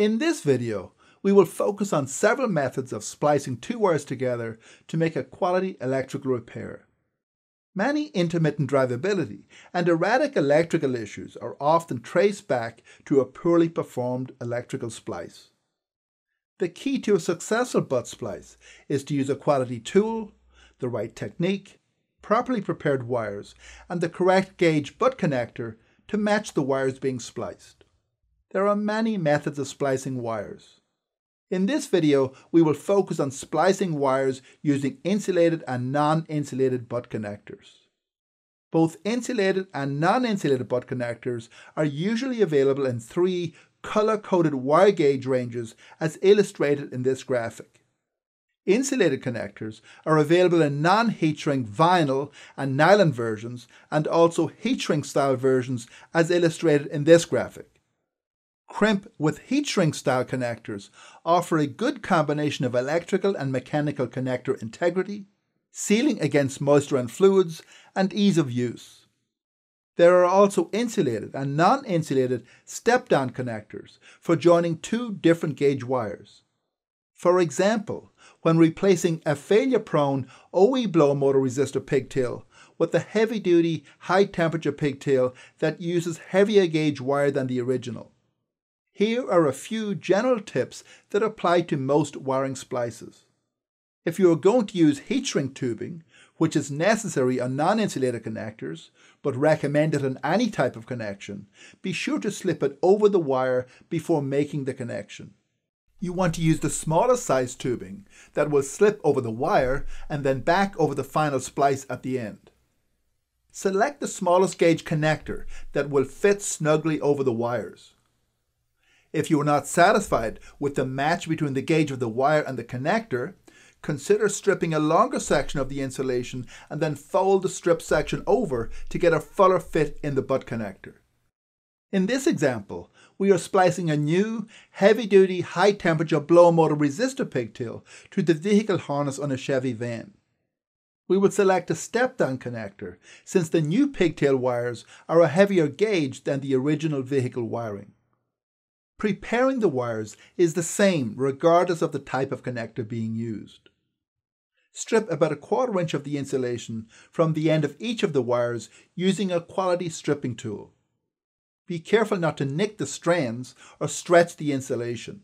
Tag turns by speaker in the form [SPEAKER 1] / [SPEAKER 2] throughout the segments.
[SPEAKER 1] In this video, we will focus on several methods of splicing two wires together to make a quality electrical repair. Many intermittent drivability and erratic electrical issues are often traced back to a poorly performed electrical splice. The key to a successful butt splice is to use a quality tool, the right technique, properly prepared wires, and the correct gauge butt connector to match the wires being spliced. There are many methods of splicing wires. In this video, we will focus on splicing wires using insulated and non-insulated butt connectors. Both insulated and non-insulated butt connectors are usually available in three color-coded wire gauge ranges as illustrated in this graphic. Insulated connectors are available in non-heat shrink vinyl and nylon versions and also heat shrink style versions as illustrated in this graphic. Crimp with heat shrink style connectors offer a good combination of electrical and mechanical connector integrity, sealing against moisture and fluids, and ease of use. There are also insulated and non-insulated step-down connectors for joining two different gauge wires. For example, when replacing a failure-prone OE blower motor resistor pigtail with a heavy-duty, high-temperature pigtail that uses heavier gauge wire than the original. Here are a few general tips that apply to most wiring splices. If you are going to use heat shrink tubing, which is necessary on non-insulated connectors, but recommended on any type of connection, be sure to slip it over the wire before making the connection. You want to use the smallest size tubing that will slip over the wire and then back over the final splice at the end. Select the smallest gauge connector that will fit snugly over the wires. If you are not satisfied with the match between the gauge of the wire and the connector, consider stripping a longer section of the insulation and then fold the strip section over to get a fuller fit in the butt connector. In this example, we are splicing a new heavy-duty high-temperature blower motor resistor pigtail to the vehicle harness on a Chevy van. We would select a step-down connector since the new pigtail wires are a heavier gauge than the original vehicle wiring. Preparing the wires is the same regardless of the type of connector being used. Strip about a quarter inch of the insulation from the end of each of the wires using a quality stripping tool. Be careful not to nick the strands or stretch the insulation.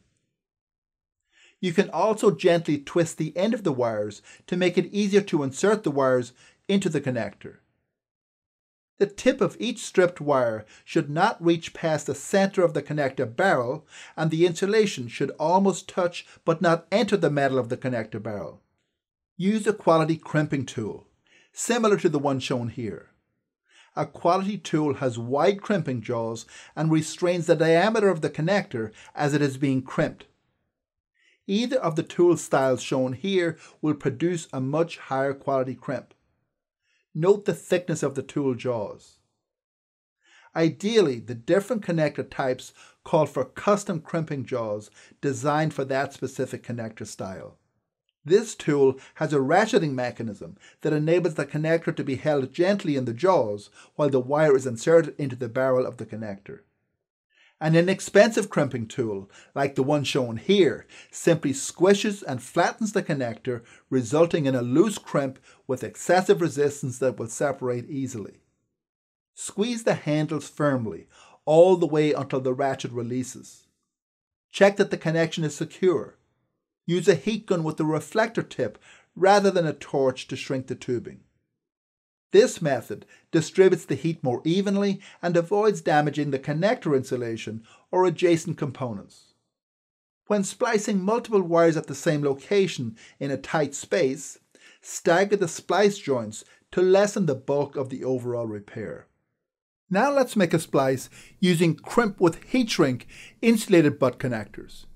[SPEAKER 1] You can also gently twist the end of the wires to make it easier to insert the wires into the connector. The tip of each stripped wire should not reach past the center of the connector barrel and the insulation should almost touch but not enter the metal of the connector barrel. Use a quality crimping tool, similar to the one shown here. A quality tool has wide crimping jaws and restrains the diameter of the connector as it is being crimped. Either of the tool styles shown here will produce a much higher quality crimp. Note the thickness of the tool jaws. Ideally, the different connector types call for custom crimping jaws designed for that specific connector style. This tool has a ratcheting mechanism that enables the connector to be held gently in the jaws while the wire is inserted into the barrel of the connector. An inexpensive crimping tool, like the one shown here, simply squishes and flattens the connector, resulting in a loose crimp with excessive resistance that will separate easily. Squeeze the handles firmly, all the way until the ratchet releases. Check that the connection is secure. Use a heat gun with a reflector tip rather than a torch to shrink the tubing. This method distributes the heat more evenly and avoids damaging the connector insulation or adjacent components. When splicing multiple wires at the same location in a tight space, stagger the splice joints to lessen the bulk of the overall repair. Now let's make a splice using crimp with heat shrink insulated butt connectors.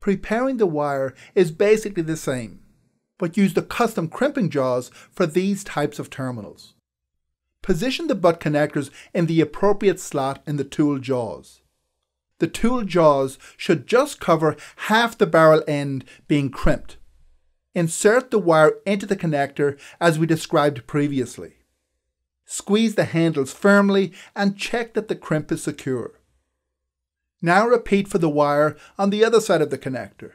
[SPEAKER 1] Preparing the wire is basically the same but use the custom crimping jaws for these types of terminals. Position the butt connectors in the appropriate slot in the tool jaws. The tool jaws should just cover half the barrel end being crimped. Insert the wire into the connector as we described previously. Squeeze the handles firmly and check that the crimp is secure. Now repeat for the wire on the other side of the connector.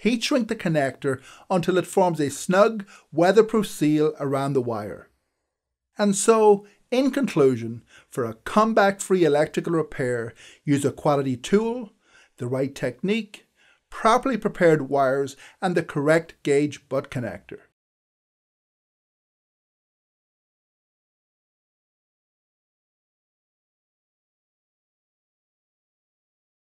[SPEAKER 1] Heat shrink the connector until it forms a snug, weatherproof seal around the wire. And so, in conclusion, for a comeback free electrical repair, use a quality tool, the right technique, properly prepared wires, and the correct gauge butt connector.